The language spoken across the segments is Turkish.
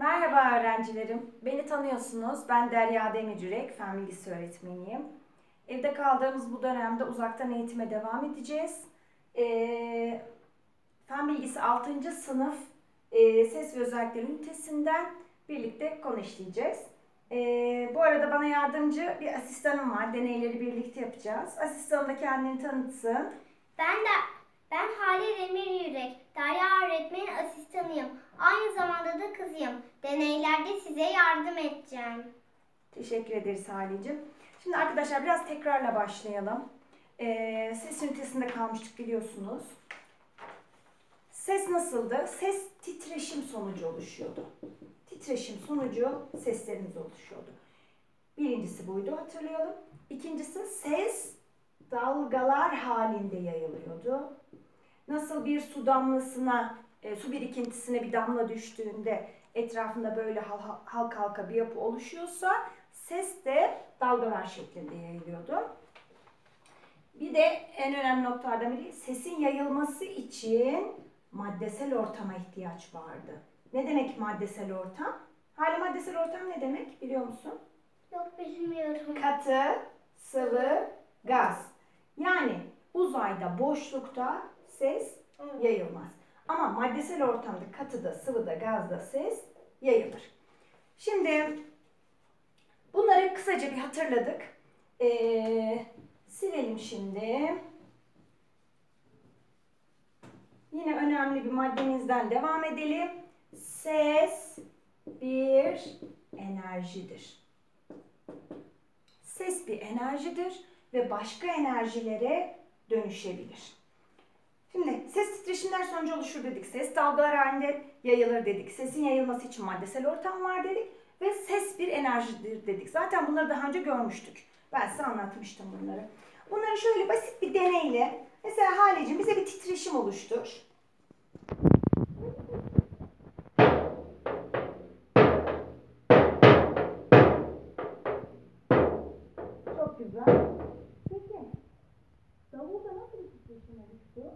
Merhaba öğrencilerim. Beni tanıyorsunuz. Ben Derya Demircürek, fen bilgisi öğretmeniyim. Evde kaldığımız bu dönemde uzaktan eğitime devam edeceğiz. Ee, fen bilgisi 6. sınıf e, ses ve özellikler ünitesinden birlikte konu işleyeceğiz. Ee, bu arada bana yardımcı bir asistanım var. Deneyleri birlikte yapacağız. Asistanım da kendini tanıtsın. Ben de ben Hale Demir Yürek, Derya öğretmenin asistanıyım. Aynı zamanda da kızıyım. Deneylerde size yardım edeceğim. Teşekkür ederiz Halicim. Şimdi arkadaşlar biraz tekrarla başlayalım. Ee, ses ünitesinde kalmıştık biliyorsunuz. Ses nasıldı? Ses titreşim sonucu oluşuyordu. Titreşim sonucu seslerimiz oluşuyordu. Birincisi buydu hatırlayalım. İkincisi ses dalgalar halinde yayılıyordu. Nasıl bir su damlasına, e, su birikintisine bir damla düştüğünde etrafında böyle hal- halka bir yapı oluşuyorsa ses de dalgalar şeklinde yayılıyordu. Bir de en önemli noktalardan biri sesin yayılması için maddesel ortama ihtiyaç vardı. Ne demek maddesel ortam? Hali maddesel ortam ne demek biliyor musun? Yok bilmiyorum. Katı, sıvı, gaz. Yani uzayda, boşlukta ses yayılmaz. Ama maddesel ortamda katıda, sıvıda, gazda ses yayılır. Şimdi bunları kısaca bir hatırladık. Ee, silelim şimdi. Yine önemli bir maddemizden devam edelim. Ses bir enerjidir. Ses bir enerjidir ve başka enerjilere dönüşebilir. Şimdi ses titreşimler sonucu oluşur dedik. Ses dalgalar halinde yayılır dedik. Sesin yayılması için maddesel ortam var dedik. Ve ses bir enerjidir dedik. Zaten bunları daha önce görmüştük. Ben size anlatmıştım bunları. Bunları şöyle basit bir deneyle mesela Halecim bize bir titreşim oluştur. Çok güzel. Peki davulda nasıl bir titreşim oluştu?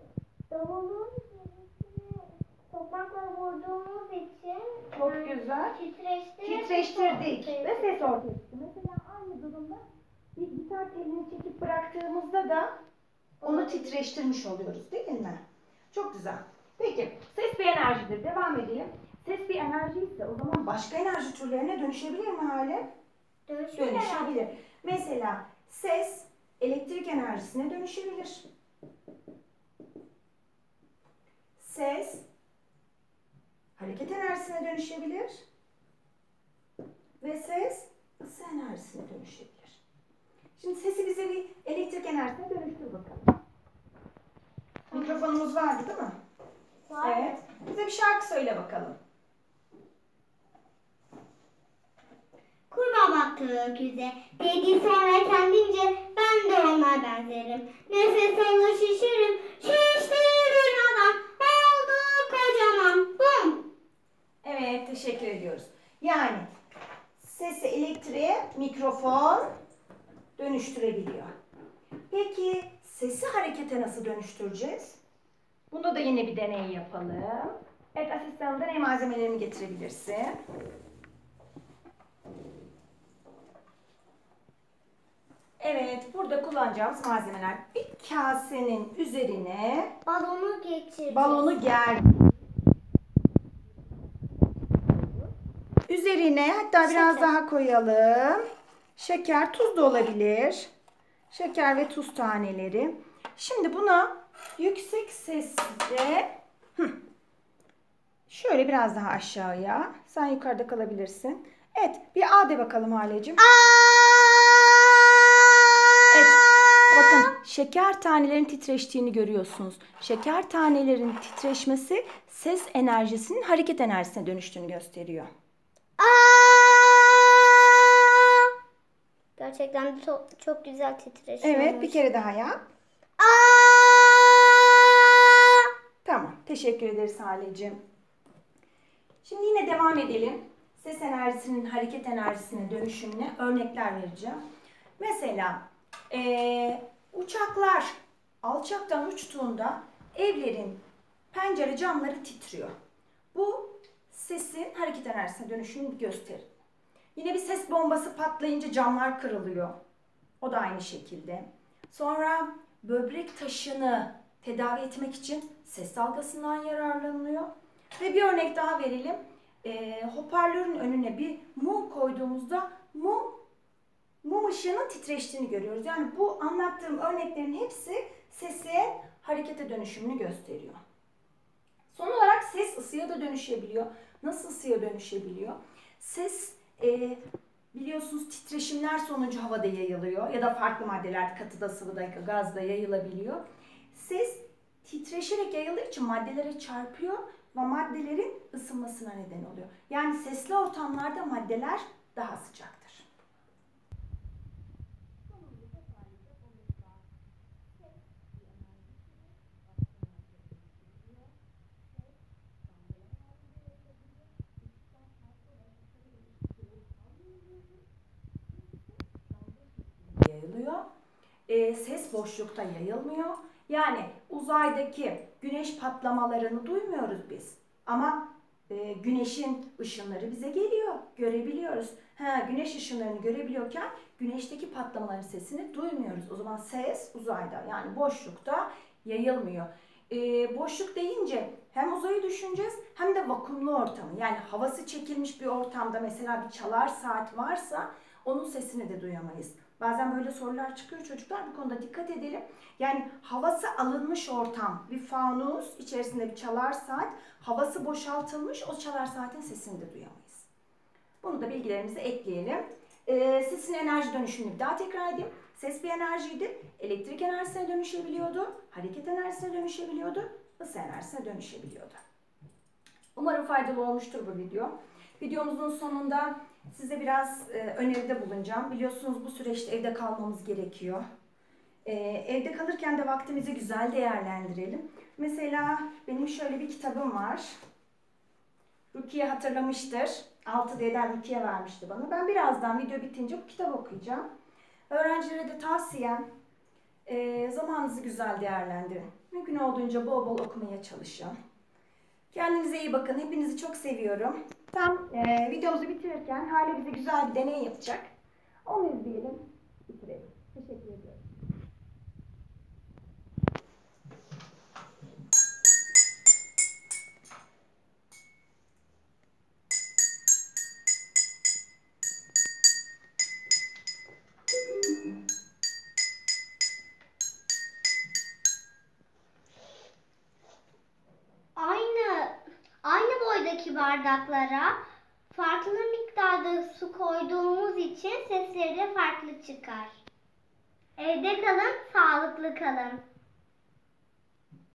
Davulun içerisine toprakla vurduğumuz için Titreştirip Titreştirdik ve ses ortaya çıktı. Mesela aynı durumda bir gitar telini çekip bıraktığımızda da onu titreştirmiş oluyoruz değil mi? Çok güzel. Peki ses bir enerjidir. Devam edelim. Ses bir enerji ise o zaman başka enerji türlerine dönüşebilir mi hale? Dönüşüyor Dönüşebilir. Mesela ses elektrik enerjisine dönüşebilir. Ses hareket enerjisine dönüşebilir. Ve ses ısı enerjisine dönüşebilir. Şimdi sesi bize bir elektrik enerjisine dönüştür bakalım. Mikrofonumuz vardı değil mi? Var. Evet. Bize bir şarkı söyle bakalım. Kurbağa baktı öküze. Dedi sonra kendince ben de ona benzerim. Nefes alır şişirim. Şiştirir Evet, teşekkür ediyoruz. Yani sesi elektriğe mikrofon dönüştürebiliyor. Peki sesi harekete nasıl dönüştüreceğiz? Bunda da yine bir deney yapalım. Evet, asistanım deney malzemelerini getirebilirsin. Evet, burada kullanacağımız malzemeler bir kasenin üzerine Balonu geçir. balonu ger. Üzerine hatta biraz Şeker. daha koyalım. Şeker, tuz da olabilir. Şeker ve tuz taneleri. Şimdi buna yüksek sesle Hı. şöyle biraz daha aşağıya. Sen yukarıda kalabilirsin. Evet, bir A de bakalım Halecim. Evet. Bakın şeker tanelerin titreştiğini görüyorsunuz. Şeker tanelerin titreşmesi ses enerjisinin hareket enerjisine dönüştüğünü gösteriyor. Gerçekten de çok, çok güzel titreşim. Evet, bir kere daha yap. Tamam, teşekkür ederiz Halecim. Şimdi yine devam edelim. Ses enerjisinin hareket enerjisine dönüşümüne örnekler vereceğim. Mesela eee, uçaklar alçaktan uçtuğunda evlerin pencere camları titriyor. Bu sesin hareket enerjisine dönüşümünü gösterin. Yine bir ses bombası patlayınca camlar kırılıyor. O da aynı şekilde. Sonra böbrek taşını tedavi etmek için ses dalgasından yararlanılıyor. Ve bir örnek daha verelim. Ee, hoparlörün önüne bir mum koyduğumuzda mum mum ışığının titreştiğini görüyoruz. Yani bu anlattığım örneklerin hepsi sesin harekete dönüşümünü gösteriyor. Son olarak ses ısıya da dönüşebiliyor. Nasıl ısıya dönüşebiliyor? Ses e, biliyorsunuz titreşimler sonucu havada yayılıyor ya da farklı maddelerde katıda, sıvıda, gazda yayılabiliyor. Ses titreşerek yayıldığı için maddelere çarpıyor ve maddelerin ısınmasına neden oluyor. Yani sesli ortamlarda maddeler daha sıcaktır. yayılıyor. Ses boşlukta yayılmıyor. Yani uzaydaki güneş patlamalarını duymuyoruz biz. Ama e, güneşin ışınları bize geliyor. Görebiliyoruz. Ha, güneş ışınlarını görebiliyorken güneşteki patlamaların sesini duymuyoruz. O zaman ses uzayda yani boşlukta yayılmıyor. E, boşluk deyince hem uzayı düşüneceğiz hem de vakumlu ortamı. Yani havası çekilmiş bir ortamda mesela bir çalar saat varsa onun sesini de duyamayız. Bazen böyle sorular çıkıyor çocuklar. Bu konuda dikkat edelim. Yani havası alınmış ortam, bir fanus, içerisinde bir çalar saat, havası boşaltılmış, o çalar saatin sesini de duyamayız. Bunu da bilgilerimize ekleyelim. Ee, sesin enerji dönüşümünü bir daha tekrar edeyim. Ses bir enerjiydi. Elektrik enerjisine dönüşebiliyordu. Hareket enerjisine dönüşebiliyordu. ısı enerjisine dönüşebiliyordu. Umarım faydalı olmuştur bu video. Videomuzun sonunda size biraz e, öneride bulunacağım. Biliyorsunuz bu süreçte evde kalmamız gerekiyor. E, evde kalırken de vaktimizi güzel değerlendirelim. Mesela benim şöyle bir kitabım var. Rukiye hatırlamıştır. 6D'den Rukiye vermişti bana. Ben birazdan video bitince bu kitabı okuyacağım. Öğrencilere de tavsiyem e, zamanınızı güzel değerlendirin. Mümkün olduğunca bol bol okumaya çalışın. Kendinize iyi bakın. Hepinizi çok seviyorum. Tam e, videomuzu bitirirken Hale bize güzel bir deney yapacak. Onu izleyelim, bitirelim. Boydaki bardaklara farklı miktarda su koyduğumuz için sesleri de farklı çıkar. Evde kalın, sağlıklı kalın.